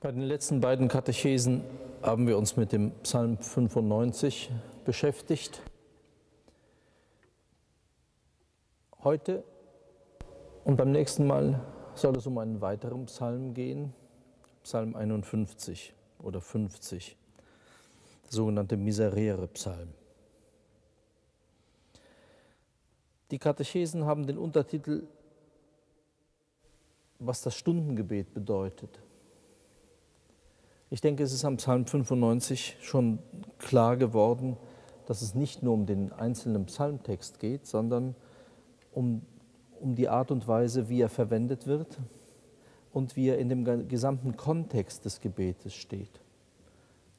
Bei den letzten beiden Katechesen haben wir uns mit dem Psalm 95 beschäftigt. Heute und beim nächsten Mal soll es um einen weiteren Psalm gehen, Psalm 51 oder 50, der sogenannte Miserere-Psalm. Die Katechesen haben den Untertitel Was das Stundengebet bedeutet. Ich denke, es ist am Psalm 95 schon klar geworden, dass es nicht nur um den einzelnen Psalmtext geht, sondern um, um die Art und Weise, wie er verwendet wird und wie er in dem gesamten Kontext des Gebetes steht.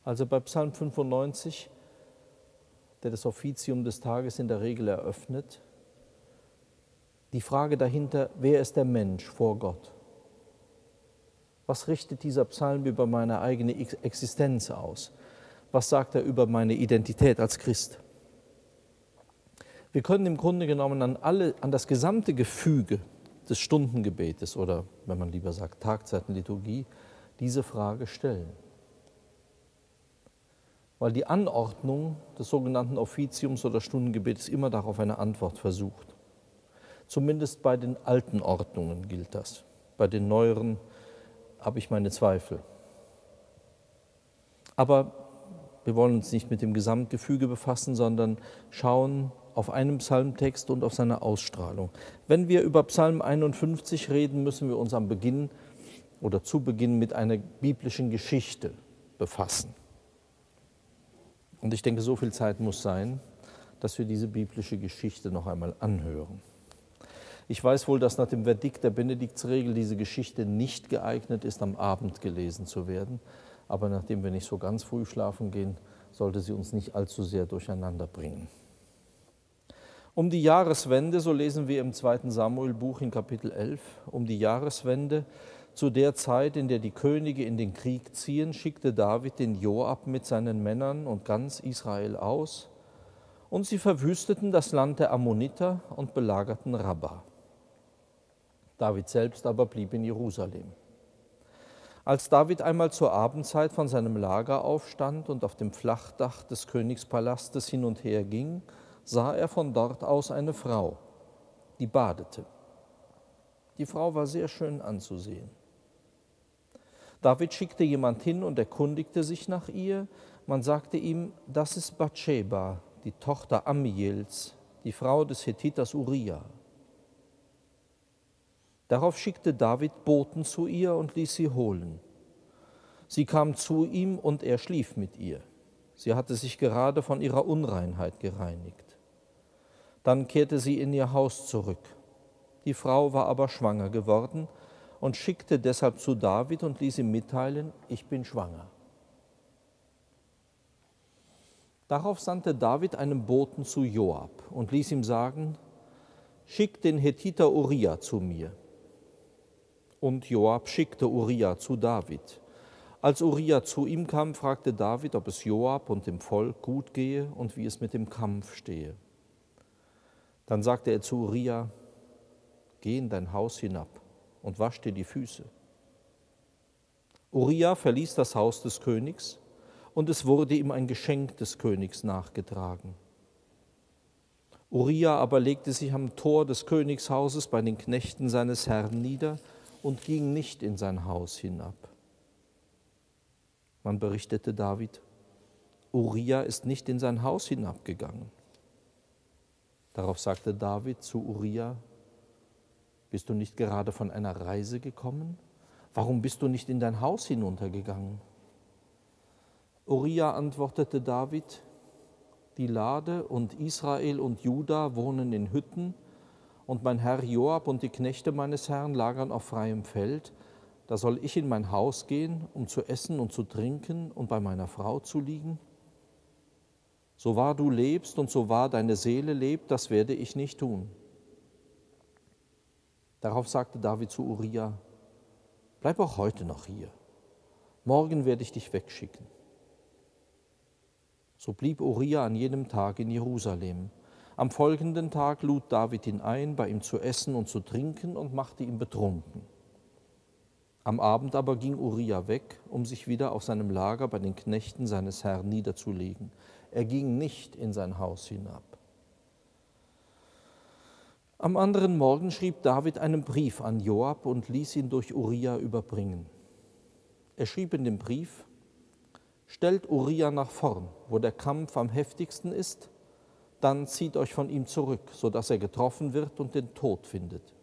Also bei Psalm 95, der das Offizium des Tages in der Regel eröffnet, die Frage dahinter, wer ist der Mensch vor Gott? Was richtet dieser Psalm über meine eigene Existenz aus? Was sagt er über meine Identität als Christ? Wir können im Grunde genommen an, alle, an das gesamte Gefüge des Stundengebetes oder, wenn man lieber sagt, Tagzeitenliturgie, diese Frage stellen. Weil die Anordnung des sogenannten Offiziums oder Stundengebetes immer darauf eine Antwort versucht. Zumindest bei den alten Ordnungen gilt das. Bei den neueren habe ich meine Zweifel. Aber wir wollen uns nicht mit dem Gesamtgefüge befassen, sondern schauen auf einen Psalmtext und auf seine Ausstrahlung. Wenn wir über Psalm 51 reden, müssen wir uns am Beginn oder zu Beginn mit einer biblischen Geschichte befassen. Und ich denke, so viel Zeit muss sein, dass wir diese biblische Geschichte noch einmal anhören. Ich weiß wohl, dass nach dem Verdikt der Benediktsregel diese Geschichte nicht geeignet ist, am Abend gelesen zu werden. Aber nachdem wir nicht so ganz früh schlafen gehen, sollte sie uns nicht allzu sehr durcheinander bringen. Um die Jahreswende, so lesen wir im zweiten Samuel-Buch in Kapitel 11, um die Jahreswende, zu der Zeit, in der die Könige in den Krieg ziehen, schickte David den Joab mit seinen Männern und ganz Israel aus, und sie verwüsteten das Land der Ammoniter und belagerten Rabbah. David selbst aber blieb in Jerusalem. Als David einmal zur Abendzeit von seinem Lager aufstand und auf dem Flachdach des Königspalastes hin und her ging, sah er von dort aus eine Frau, die badete. Die Frau war sehr schön anzusehen. David schickte jemand hin und erkundigte sich nach ihr. Man sagte ihm, das ist Bathsheba, die Tochter Amiels, die Frau des Hethiters Uriah. Darauf schickte David Boten zu ihr und ließ sie holen. Sie kam zu ihm und er schlief mit ihr. Sie hatte sich gerade von ihrer Unreinheit gereinigt. Dann kehrte sie in ihr Haus zurück. Die Frau war aber schwanger geworden und schickte deshalb zu David und ließ ihm mitteilen, ich bin schwanger. Darauf sandte David einen Boten zu Joab und ließ ihm sagen, schick den Hethiter Uriah zu mir. Und Joab schickte Uriah zu David. Als Uriah zu ihm kam, fragte David, ob es Joab und dem Volk gut gehe und wie es mit dem Kampf stehe. Dann sagte er zu Uriah, geh in dein Haus hinab und wasch dir die Füße. Uriah verließ das Haus des Königs und es wurde ihm ein Geschenk des Königs nachgetragen. Uriah aber legte sich am Tor des Königshauses bei den Knechten seines Herrn nieder und ging nicht in sein Haus hinab. Man berichtete David, Uriah ist nicht in sein Haus hinabgegangen. Darauf sagte David zu Uriah, bist du nicht gerade von einer Reise gekommen? Warum bist du nicht in dein Haus hinuntergegangen? Uriah antwortete David, die Lade und Israel und Juda wohnen in Hütten, und mein Herr Joab und die Knechte meines Herrn lagern auf freiem Feld, da soll ich in mein Haus gehen, um zu essen und zu trinken und bei meiner Frau zu liegen? So wahr du lebst und so wahr deine Seele lebt, das werde ich nicht tun. Darauf sagte David zu Uriah, bleib auch heute noch hier, morgen werde ich dich wegschicken. So blieb Uriah an jenem Tag in Jerusalem am folgenden Tag lud David ihn ein, bei ihm zu essen und zu trinken und machte ihn betrunken. Am Abend aber ging Uriah weg, um sich wieder auf seinem Lager bei den Knechten seines Herrn niederzulegen. Er ging nicht in sein Haus hinab. Am anderen Morgen schrieb David einen Brief an Joab und ließ ihn durch Uriah überbringen. Er schrieb in dem Brief, Stellt Uriah nach vorn, wo der Kampf am heftigsten ist, dann zieht euch von ihm zurück, sodass er getroffen wird und den Tod findet.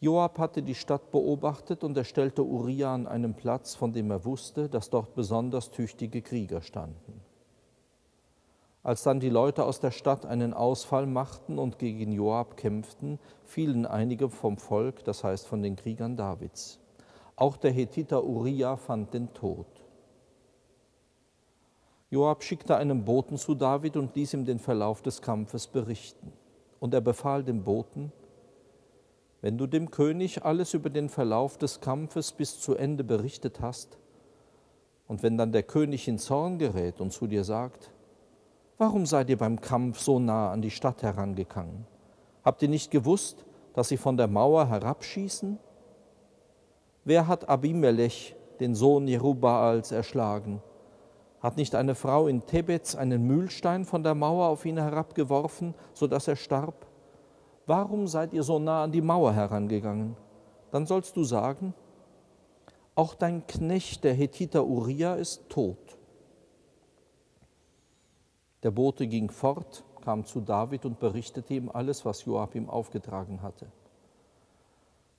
Joab hatte die Stadt beobachtet und er stellte Uriah an einen Platz, von dem er wusste, dass dort besonders tüchtige Krieger standen. Als dann die Leute aus der Stadt einen Ausfall machten und gegen Joab kämpften, fielen einige vom Volk, das heißt von den Kriegern Davids. Auch der Hethiter Uriah fand den Tod. Joab schickte einen Boten zu David und ließ ihm den Verlauf des Kampfes berichten. Und er befahl dem Boten, wenn du dem König alles über den Verlauf des Kampfes bis zu Ende berichtet hast, und wenn dann der König in Zorn gerät und zu dir sagt, Warum seid ihr beim Kampf so nah an die Stadt herangegangen? Habt ihr nicht gewusst, dass sie von der Mauer herabschießen? Wer hat Abimelech, den Sohn Jerubaals, erschlagen? Hat nicht eine Frau in Tebetz einen Mühlstein von der Mauer auf ihn herabgeworfen, so dass er starb? Warum seid ihr so nah an die Mauer herangegangen? Dann sollst du sagen, auch dein Knecht, der Hethiter Uriah, ist tot. Der Bote ging fort, kam zu David und berichtete ihm alles, was Joab ihm aufgetragen hatte.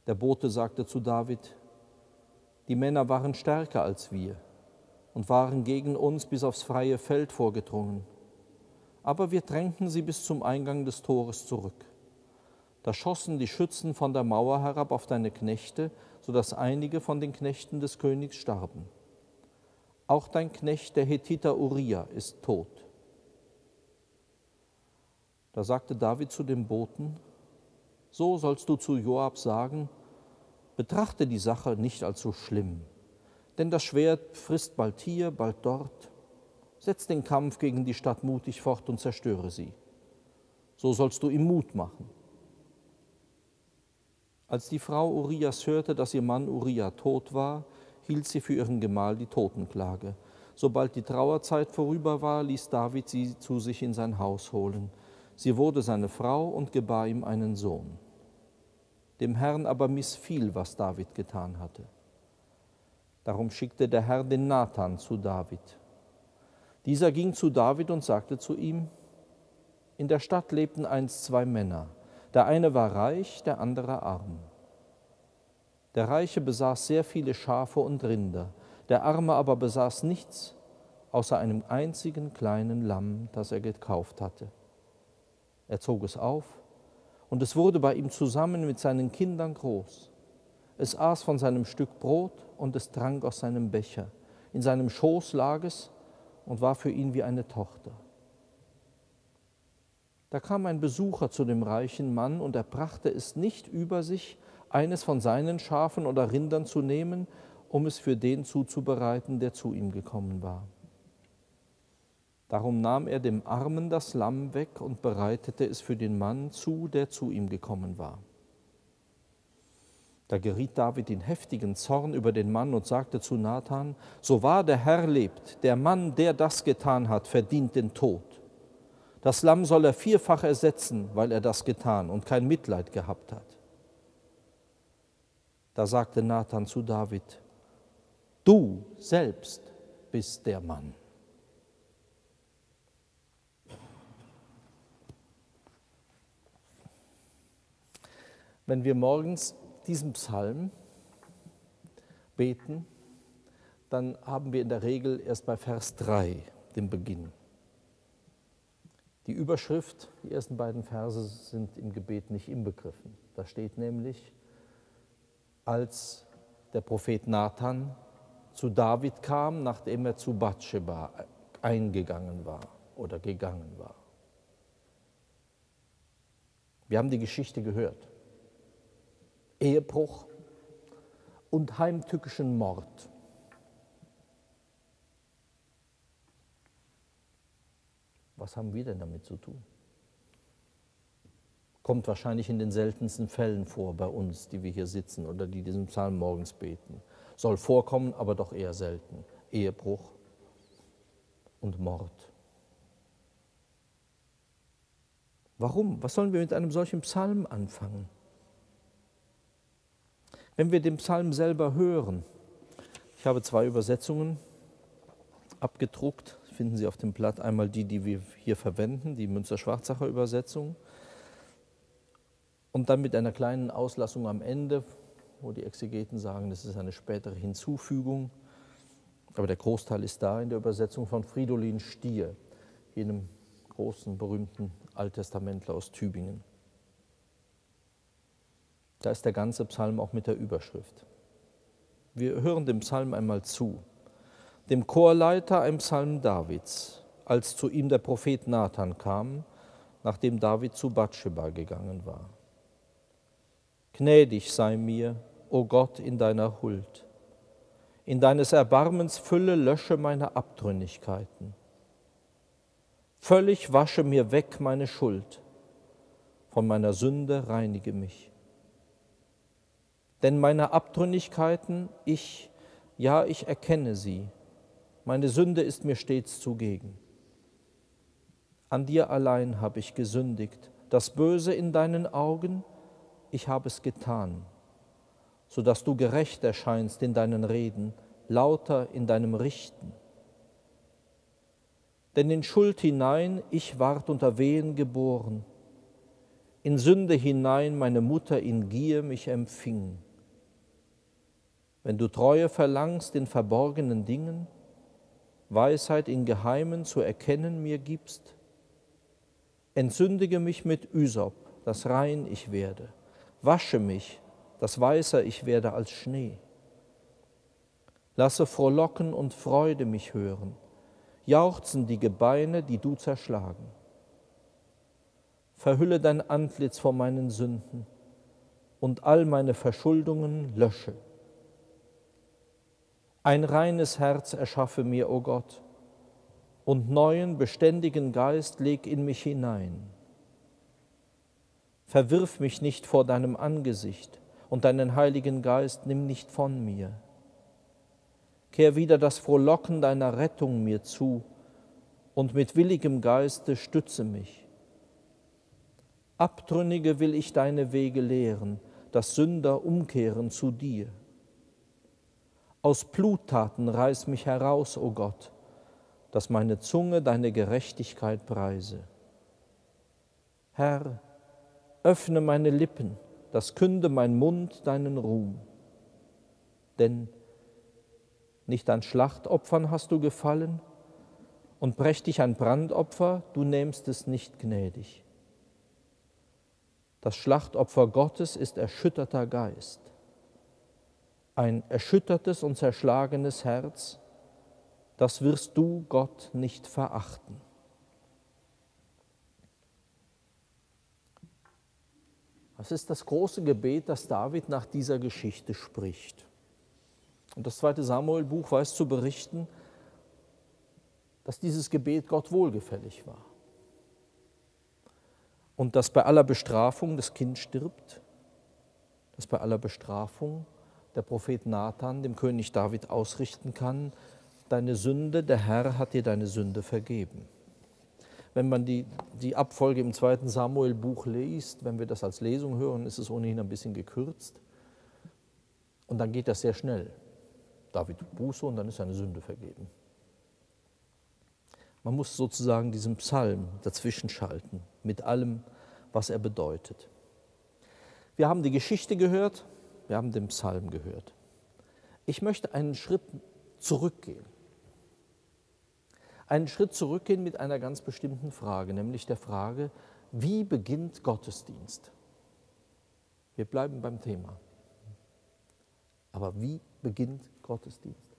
Der Bote sagte zu David, die Männer waren stärker als wir und waren gegen uns bis aufs freie Feld vorgedrungen. Aber wir drängten sie bis zum Eingang des Tores zurück. Da schossen die Schützen von der Mauer herab auf deine Knechte, so dass einige von den Knechten des Königs starben. Auch dein Knecht, der Hethiter Uriah, ist tot. Da sagte David zu dem Boten, so sollst du zu Joab sagen, betrachte die Sache nicht als so schlimm, denn das Schwert frisst bald hier, bald dort. Setz den Kampf gegen die Stadt mutig fort und zerstöre sie. So sollst du ihm Mut machen. Als die Frau Urias hörte, dass ihr Mann Uriah tot war, hielt sie für ihren Gemahl die Totenklage. Sobald die Trauerzeit vorüber war, ließ David sie zu sich in sein Haus holen. Sie wurde seine Frau und gebar ihm einen Sohn. Dem Herrn aber missfiel, was David getan hatte. Darum schickte der Herr den Nathan zu David. Dieser ging zu David und sagte zu ihm, in der Stadt lebten einst zwei Männer. Der eine war reich, der andere arm. Der Reiche besaß sehr viele Schafe und Rinder, der Arme aber besaß nichts außer einem einzigen kleinen Lamm, das er gekauft hatte. Er zog es auf und es wurde bei ihm zusammen mit seinen Kindern groß. Es aß von seinem Stück Brot und es trank aus seinem Becher. In seinem Schoß lag es und war für ihn wie eine Tochter. Da kam ein Besucher zu dem reichen Mann und er brachte es nicht über sich, eines von seinen Schafen oder Rindern zu nehmen, um es für den zuzubereiten, der zu ihm gekommen war. Darum nahm er dem Armen das Lamm weg und bereitete es für den Mann zu, der zu ihm gekommen war. Da geriet David in heftigen Zorn über den Mann und sagte zu Nathan, so wahr der Herr lebt, der Mann, der das getan hat, verdient den Tod. Das Lamm soll er vierfach ersetzen, weil er das getan und kein Mitleid gehabt hat. Da sagte Nathan zu David, du selbst bist der Mann. Wenn wir morgens diesen Psalm beten, dann haben wir in der Regel erst bei Vers 3 den Beginn. Die Überschrift, die ersten beiden Verse sind im Gebet nicht inbegriffen. Da steht nämlich, als der Prophet Nathan zu David kam, nachdem er zu Bathsheba eingegangen war oder gegangen war. Wir haben die Geschichte gehört. Ehebruch und heimtückischen Mord. Was haben wir denn damit zu tun? Kommt wahrscheinlich in den seltensten Fällen vor bei uns, die wir hier sitzen oder die diesen Psalm morgens beten. Soll vorkommen, aber doch eher selten. Ehebruch und Mord. Warum? Was sollen wir mit einem solchen Psalm anfangen? Wenn wir den Psalm selber hören, ich habe zwei Übersetzungen abgedruckt, finden Sie auf dem Blatt einmal die, die wir hier verwenden, die Münzer-Schwarzacher Übersetzung, und dann mit einer kleinen Auslassung am Ende, wo die Exegeten sagen, das ist eine spätere Hinzufügung, aber der Großteil ist da in der Übersetzung von Fridolin Stier, jenem großen, berühmten Alttestamentler aus Tübingen. Da ist der ganze Psalm auch mit der Überschrift. Wir hören dem Psalm einmal zu. Dem Chorleiter ein Psalm Davids, als zu ihm der Prophet Nathan kam, nachdem David zu Bathsheba gegangen war. Gnädig sei mir, o Gott, in deiner Huld. In deines Erbarmens Fülle lösche meine Abtrünnigkeiten. Völlig wasche mir weg meine Schuld, von meiner Sünde reinige mich. Denn meine Abtrünnigkeiten, ich, ja, ich erkenne sie, meine Sünde ist mir stets zugegen. An dir allein habe ich gesündigt, das Böse in deinen Augen, ich habe es getan, so dass du gerecht erscheinst in deinen Reden, lauter in deinem Richten. Denn in Schuld hinein ich ward unter Wehen geboren, in Sünde hinein meine Mutter in Gier mich empfing. Wenn du Treue verlangst in verborgenen Dingen, Weisheit in Geheimen zu erkennen mir gibst, entzündige mich mit Üsop, dass rein ich werde, wasche mich, dass weißer ich werde als Schnee. Lasse Frohlocken und Freude mich hören, jauchzen die Gebeine, die du zerschlagen. Verhülle dein Antlitz vor meinen Sünden und all meine Verschuldungen lösche. Ein reines Herz erschaffe mir, o oh Gott, und neuen, beständigen Geist leg in mich hinein. Verwirf mich nicht vor deinem Angesicht und deinen Heiligen Geist nimm nicht von mir. Kehr wieder das Frohlocken deiner Rettung mir zu und mit willigem Geiste stütze mich. Abtrünnige will ich deine Wege lehren, dass Sünder umkehren zu dir. Aus Bluttaten reiß mich heraus, o oh Gott, dass meine Zunge deine Gerechtigkeit preise. Herr, öffne meine Lippen, dass künde mein Mund deinen Ruhm. Denn nicht an Schlachtopfern hast du gefallen und prächtig ein Brandopfer, du nähmst es nicht gnädig. Das Schlachtopfer Gottes ist erschütterter Geist, ein erschüttertes und zerschlagenes Herz, das wirst du, Gott, nicht verachten. Das ist das große Gebet, das David nach dieser Geschichte spricht. Und das zweite Samuel-Buch weiß zu berichten, dass dieses Gebet Gott wohlgefällig war. Und dass bei aller Bestrafung das Kind stirbt, dass bei aller Bestrafung der Prophet Nathan dem König David ausrichten kann, deine Sünde, der Herr hat dir deine Sünde vergeben. Wenn man die, die Abfolge im zweiten Samuel-Buch liest, wenn wir das als Lesung hören, ist es ohnehin ein bisschen gekürzt. Und dann geht das sehr schnell. David Buße und dann ist seine Sünde vergeben. Man muss sozusagen diesen Psalm dazwischen schalten mit allem, was er bedeutet. Wir haben die Geschichte gehört, wir haben den Psalm gehört. Ich möchte einen Schritt zurückgehen. Einen Schritt zurückgehen mit einer ganz bestimmten Frage, nämlich der Frage, wie beginnt Gottesdienst? Wir bleiben beim Thema. Aber wie beginnt Gottesdienst?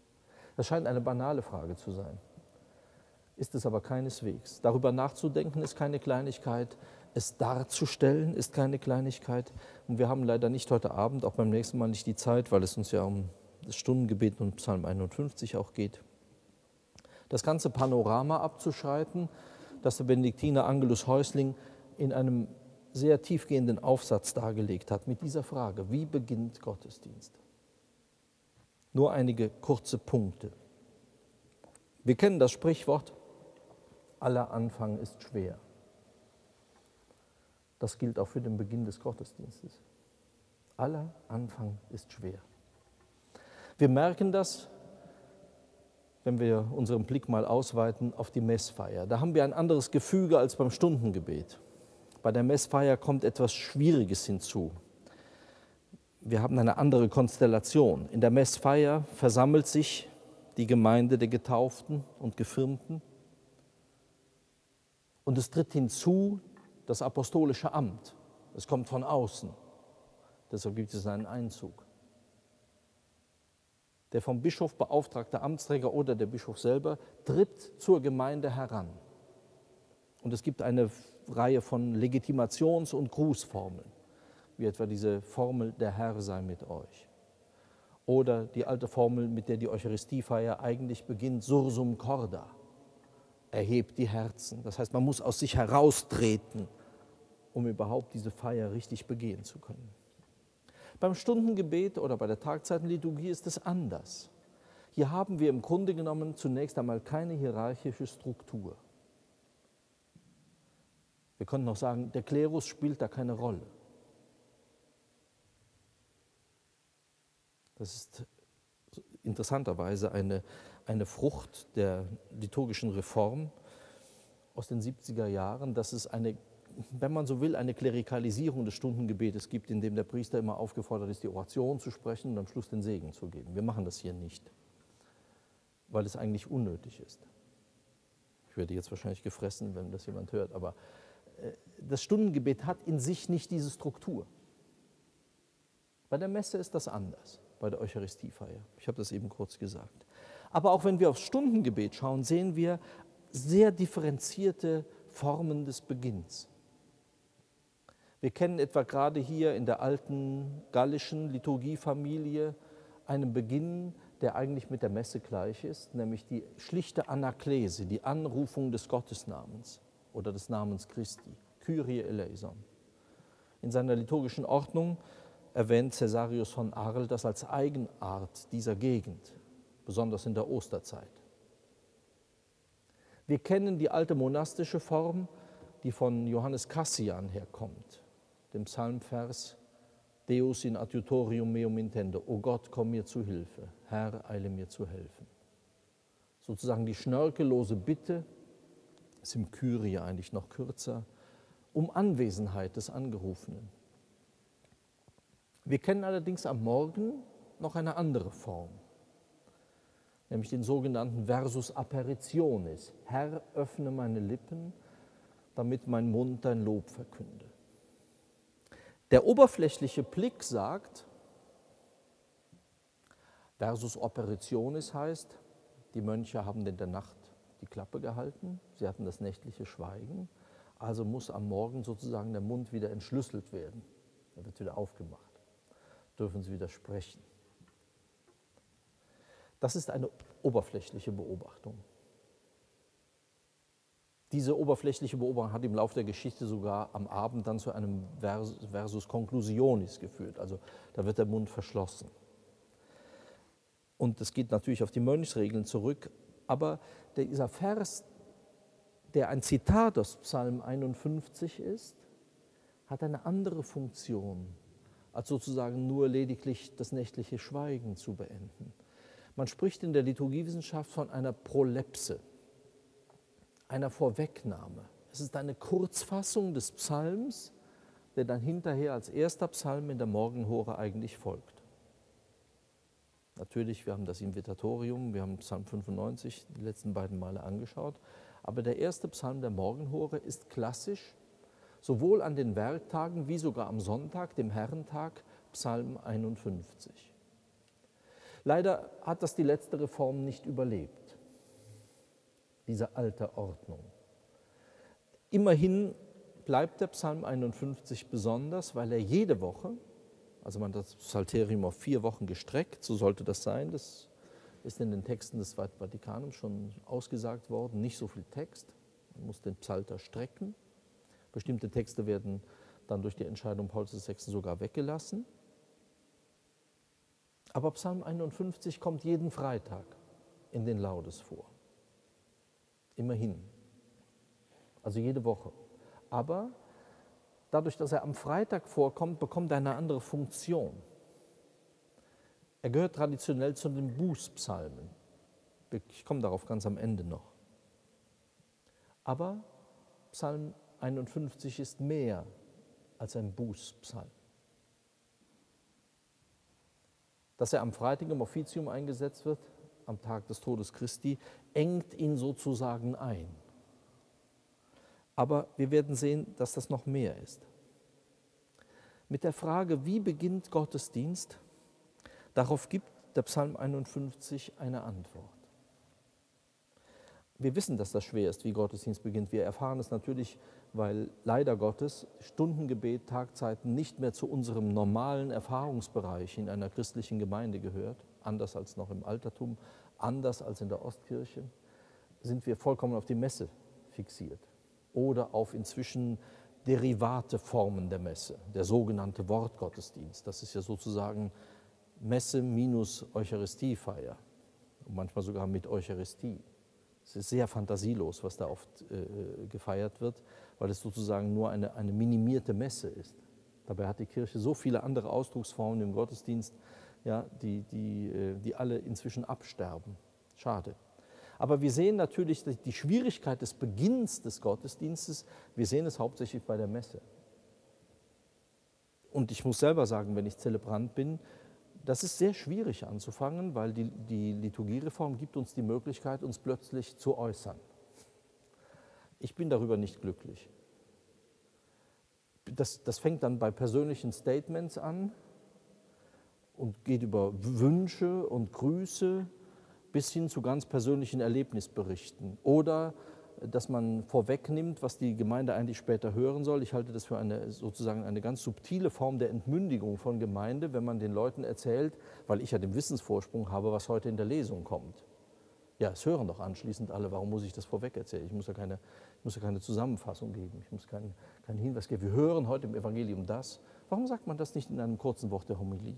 Das scheint eine banale Frage zu sein, ist es aber keineswegs. Darüber nachzudenken ist keine Kleinigkeit, es darzustellen ist keine Kleinigkeit. Und wir haben leider nicht heute Abend, auch beim nächsten Mal nicht die Zeit, weil es uns ja um das Stundengebet und Psalm 51 auch geht, das ganze Panorama abzuschreiten, das der Benediktiner Angelus Häusling in einem sehr tiefgehenden Aufsatz dargelegt hat mit dieser Frage, wie beginnt Gottesdienst? Nur einige kurze Punkte. Wir kennen das Sprichwort, aller Anfang ist schwer. Das gilt auch für den Beginn des Gottesdienstes. Aller Anfang ist schwer. Wir merken das, wenn wir unseren Blick mal ausweiten auf die Messfeier. Da haben wir ein anderes Gefüge als beim Stundengebet. Bei der Messfeier kommt etwas Schwieriges hinzu. Wir haben eine andere Konstellation. In der Messfeier versammelt sich die Gemeinde der Getauften und Gefirmten. Und es tritt hinzu das apostolische Amt. Es kommt von außen. Deshalb gibt es einen Einzug. Der vom Bischof beauftragte Amtsträger oder der Bischof selber tritt zur Gemeinde heran. Und es gibt eine Reihe von Legitimations- und Grußformeln, wie etwa diese Formel, der Herr sei mit euch. Oder die alte Formel, mit der die Eucharistiefeier eigentlich beginnt, Sursum corda, erhebt die Herzen. Das heißt, man muss aus sich heraustreten, um überhaupt diese Feier richtig begehen zu können. Beim Stundengebet oder bei der Tagzeitenliturgie ist es anders. Hier haben wir im Grunde genommen zunächst einmal keine hierarchische Struktur. Wir können noch sagen, der Klerus spielt da keine Rolle. Das ist interessanterweise eine, eine Frucht der liturgischen Reform aus den 70er Jahren, dass es eine, wenn man so will, eine Klerikalisierung des Stundengebetes gibt, in dem der Priester immer aufgefordert ist, die Oration zu sprechen und am Schluss den Segen zu geben. Wir machen das hier nicht, weil es eigentlich unnötig ist. Ich werde jetzt wahrscheinlich gefressen, wenn das jemand hört, aber äh, das Stundengebet hat in sich nicht diese Struktur. Bei der Messe ist das anders, bei der Eucharistiefeier. Ich habe das eben kurz gesagt. Aber auch wenn wir aufs Stundengebet schauen, sehen wir sehr differenzierte Formen des Beginns. Wir kennen etwa gerade hier in der alten gallischen Liturgiefamilie einen Beginn, der eigentlich mit der Messe gleich ist, nämlich die schlichte Anaklese, die Anrufung des Gottesnamens oder des Namens Christi, Kyrie eleison. In seiner liturgischen Ordnung erwähnt Cäsarius von Arl das als Eigenart dieser Gegend, besonders in der Osterzeit. Wir kennen die alte monastische Form, die von Johannes Cassian herkommt, dem Psalmvers Deus in adjutorium meum intende, O Gott, komm mir zu Hilfe, Herr, eile mir zu helfen. Sozusagen die schnörkellose Bitte ist im Kyrie eigentlich noch kürzer, um Anwesenheit des Angerufenen. Wir kennen allerdings am Morgen noch eine andere Form, nämlich den sogenannten Versus Apparitionis. Herr, öffne meine Lippen, damit mein Mund dein Lob verkünde. Der oberflächliche Blick sagt, Versus Apparitionis heißt, die Mönche haben in der Nacht die Klappe gehalten, sie hatten das nächtliche Schweigen, also muss am Morgen sozusagen der Mund wieder entschlüsselt werden. Er wird wieder aufgemacht, dürfen sie wieder sprechen. Das ist eine oberflächliche Beobachtung. Diese oberflächliche Beobachtung hat im Laufe der Geschichte sogar am Abend dann zu einem Versus Conclusionis geführt. Also da wird der Mund verschlossen. Und das geht natürlich auf die Mönchsregeln zurück, aber dieser Vers, der ein Zitat aus Psalm 51 ist, hat eine andere Funktion, als sozusagen nur lediglich das nächtliche Schweigen zu beenden. Man spricht in der Liturgiewissenschaft von einer Prolepse, einer Vorwegnahme. Es ist eine Kurzfassung des Psalms, der dann hinterher als erster Psalm in der Morgenhore eigentlich folgt. Natürlich, wir haben das Invitatorium, wir haben Psalm 95 die letzten beiden Male angeschaut, aber der erste Psalm der Morgenhore ist klassisch, sowohl an den Werktagen wie sogar am Sonntag, dem Herrentag, Psalm 51. Leider hat das die letzte Reform nicht überlebt, diese alte Ordnung. Immerhin bleibt der Psalm 51 besonders, weil er jede Woche also man hat das Psalterium auf vier Wochen gestreckt, so sollte das sein. Das ist in den Texten des Zweiten Vatikanums schon ausgesagt worden. Nicht so viel Text, man muss den Psalter strecken. Bestimmte Texte werden dann durch die Entscheidung Pauls VI. sogar weggelassen. Aber Psalm 51 kommt jeden Freitag in den Laudes vor. Immerhin. Also jede Woche. Aber dadurch, dass er am Freitag vorkommt, bekommt er eine andere Funktion. Er gehört traditionell zu den Bußpsalmen. Ich komme darauf ganz am Ende noch. Aber Psalm 51 ist mehr als ein Bußpsalm. Dass er am Freitag im Offizium eingesetzt wird, am Tag des Todes Christi, engt ihn sozusagen ein. Aber wir werden sehen, dass das noch mehr ist. Mit der Frage, wie beginnt Gottesdienst, darauf gibt der Psalm 51 eine Antwort. Wir wissen, dass das schwer ist, wie Gottesdienst beginnt. Wir erfahren es natürlich, weil leider Gottes Stundengebet, Tagzeiten nicht mehr zu unserem normalen Erfahrungsbereich in einer christlichen Gemeinde gehört, anders als noch im Altertum, anders als in der Ostkirche, sind wir vollkommen auf die Messe fixiert oder auf inzwischen derivate Formen der Messe, der sogenannte Wortgottesdienst. Das ist ja sozusagen Messe minus Eucharistiefeier manchmal sogar mit Eucharistie. Es ist sehr fantasielos, was da oft äh, gefeiert wird, weil es sozusagen nur eine, eine minimierte Messe ist. Dabei hat die Kirche so viele andere Ausdrucksformen im Gottesdienst, ja, die, die, äh, die alle inzwischen absterben. Schade. Aber wir sehen natürlich die Schwierigkeit des Beginns des Gottesdienstes, wir sehen es hauptsächlich bei der Messe. Und ich muss selber sagen, wenn ich Zelebrant bin, das ist sehr schwierig anzufangen, weil die, die Liturgiereform gibt uns die Möglichkeit, uns plötzlich zu äußern. Ich bin darüber nicht glücklich. Das, das fängt dann bei persönlichen Statements an und geht über Wünsche und Grüße bis hin zu ganz persönlichen Erlebnisberichten oder dass man vorwegnimmt, was die Gemeinde eigentlich später hören soll. Ich halte das für eine sozusagen eine ganz subtile Form der Entmündigung von Gemeinde, wenn man den Leuten erzählt, weil ich ja den Wissensvorsprung habe, was heute in der Lesung kommt. Ja, es hören doch anschließend alle, warum muss ich das vorweg erzählen? Ich muss ja keine, muss ja keine Zusammenfassung geben, ich muss keinen, keinen Hinweis geben. Wir hören heute im Evangelium das. Warum sagt man das nicht in einem kurzen Wort der Homilie?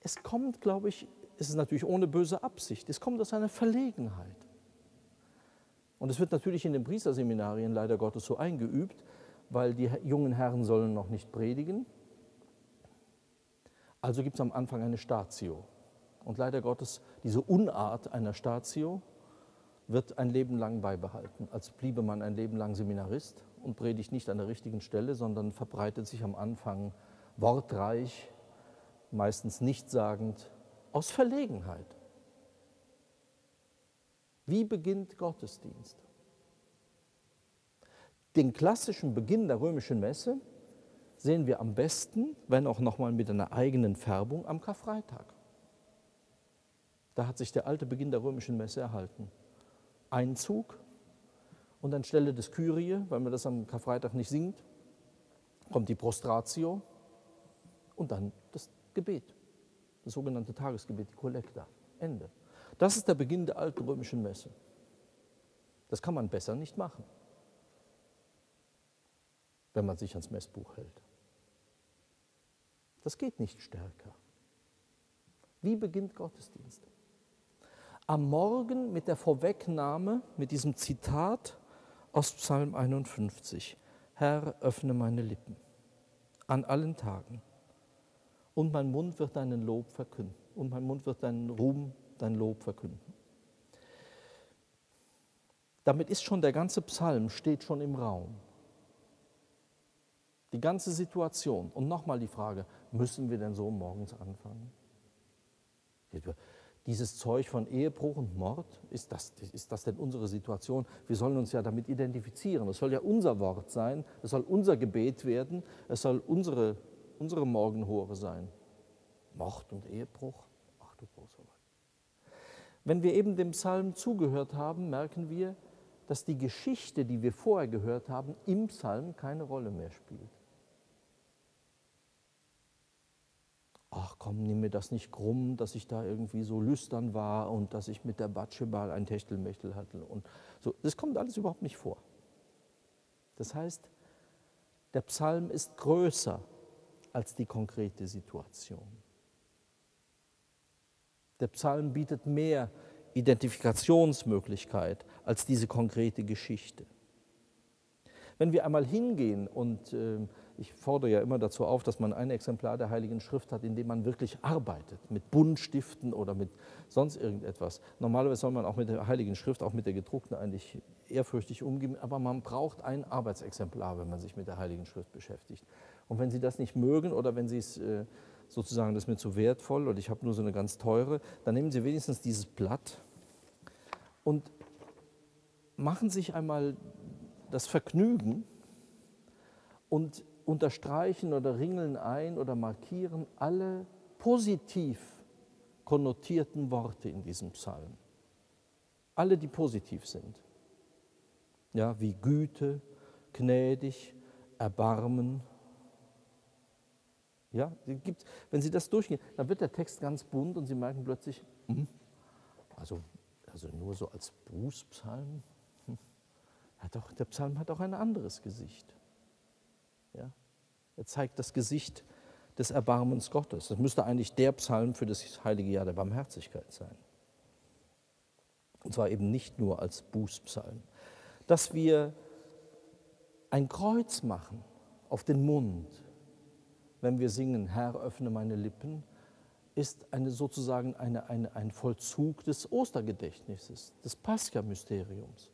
Es kommt, glaube ich, es ist natürlich ohne böse Absicht, es kommt aus einer Verlegenheit. Und es wird natürlich in den Priesterseminarien leider Gottes so eingeübt, weil die jungen Herren sollen noch nicht predigen. Also gibt es am Anfang eine Statio. Und leider Gottes, diese Unart einer Statio wird ein Leben lang beibehalten, als bliebe man ein Leben lang Seminarist und predigt nicht an der richtigen Stelle, sondern verbreitet sich am Anfang wortreich, meistens nichtssagend, aus Verlegenheit. Wie beginnt Gottesdienst? Den klassischen Beginn der römischen Messe sehen wir am besten, wenn auch nochmal mit einer eigenen Färbung, am Karfreitag. Da hat sich der alte Beginn der römischen Messe erhalten. Einzug und anstelle des Kyrie, weil man das am Karfreitag nicht singt, kommt die Prostratio und dann das Gebet, das sogenannte Tagesgebet, die Kollekta. Ende. Das ist der Beginn der alten römischen Messe. Das kann man besser nicht machen, wenn man sich ans Messbuch hält. Das geht nicht stärker. Wie beginnt Gottesdienst? Am Morgen mit der Vorwegnahme, mit diesem Zitat aus Psalm 51. Herr, öffne meine Lippen an allen Tagen und mein Mund wird deinen Lob verkünden und mein Mund wird deinen Ruhm dein Lob verkünden. Damit ist schon der ganze Psalm, steht schon im Raum. Die ganze Situation. Und nochmal die Frage, müssen wir denn so morgens anfangen? Dieses Zeug von Ehebruch und Mord, ist das, ist das denn unsere Situation? Wir sollen uns ja damit identifizieren. Es soll ja unser Wort sein, es soll unser Gebet werden, es soll unsere, unsere Morgenhore sein. Mord und Ehebruch? Ach du großer Gott. Wenn wir eben dem Psalm zugehört haben, merken wir, dass die Geschichte, die wir vorher gehört haben, im Psalm keine Rolle mehr spielt. Ach komm, nimm mir das nicht krumm, dass ich da irgendwie so lüstern war und dass ich mit der Batschebal ein Techtelmechtel hatte. Und so. Das kommt alles überhaupt nicht vor. Das heißt, Der Psalm ist größer als die konkrete Situation. Der Psalm bietet mehr Identifikationsmöglichkeit als diese konkrete Geschichte. Wenn wir einmal hingehen und äh, ich fordere ja immer dazu auf, dass man ein Exemplar der Heiligen Schrift hat, in dem man wirklich arbeitet, mit Buntstiften oder mit sonst irgendetwas. Normalerweise soll man auch mit der Heiligen Schrift, auch mit der gedruckten eigentlich ehrfürchtig umgehen, aber man braucht ein Arbeitsexemplar, wenn man sich mit der Heiligen Schrift beschäftigt. Und wenn Sie das nicht mögen oder wenn Sie es äh, sozusagen, das ist mir zu wertvoll oder ich habe nur so eine ganz teure, dann nehmen Sie wenigstens dieses Blatt und machen sich einmal das Vergnügen und unterstreichen oder ringeln ein oder markieren alle positiv konnotierten Worte in diesem Psalm. Alle, die positiv sind. Ja, wie Güte, gnädig, Erbarmen. Ja, gibt, wenn Sie das durchgehen, dann wird der Text ganz bunt und Sie merken plötzlich, hm, also, also nur so als Bußpsalm, hm, hat auch, der Psalm hat auch ein anderes Gesicht. Ja? Er zeigt das Gesicht des Erbarmens Gottes. Das müsste eigentlich der Psalm für das heilige Jahr der Barmherzigkeit sein. Und zwar eben nicht nur als Bußpsalm. Dass wir ein Kreuz machen auf den Mund, wenn wir singen, Herr, öffne meine Lippen, ist eine, sozusagen eine, eine, ein Vollzug des Ostergedächtnisses, des Pascha-Mysteriums.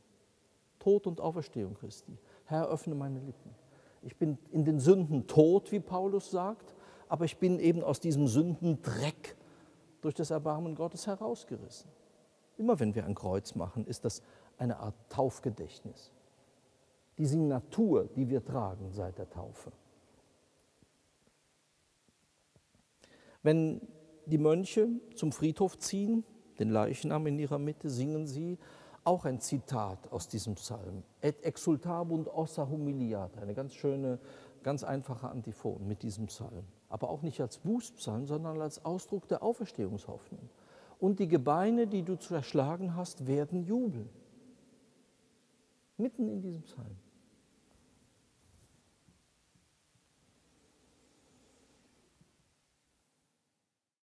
Tod und Auferstehung Christi. Herr, öffne meine Lippen. Ich bin in den Sünden tot, wie Paulus sagt, aber ich bin eben aus diesem Sündendreck durch das Erbarmen Gottes herausgerissen. Immer wenn wir ein Kreuz machen, ist das eine Art Taufgedächtnis. Die Signatur, die wir tragen seit der Taufe. Wenn die Mönche zum Friedhof ziehen, den Leichnam in ihrer Mitte, singen sie auch ein Zitat aus diesem Psalm. Et exultabunt ossa humiliata, eine ganz schöne, ganz einfache Antiphon mit diesem Psalm. Aber auch nicht als Bußpsalm, sondern als Ausdruck der Auferstehungshoffnung. Und die Gebeine, die du zu erschlagen hast, werden jubeln. Mitten in diesem Psalm.